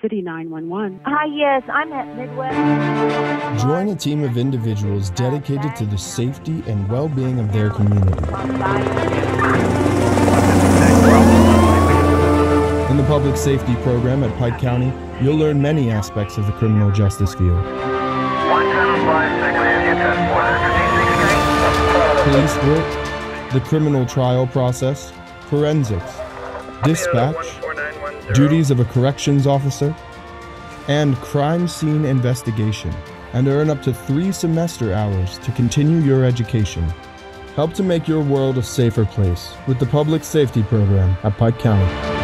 City 911. Ah, Hi, yes, I'm at Midwest. Join a team of individuals dedicated to the safety and well being of their community. In the public safety program at Pike County, you'll learn many aspects of the criminal justice field. Police work, the criminal trial process, forensics, dispatch, duties of a corrections officer, and crime scene investigation, and earn up to three semester hours to continue your education. Help to make your world a safer place with the public safety program at Pike County.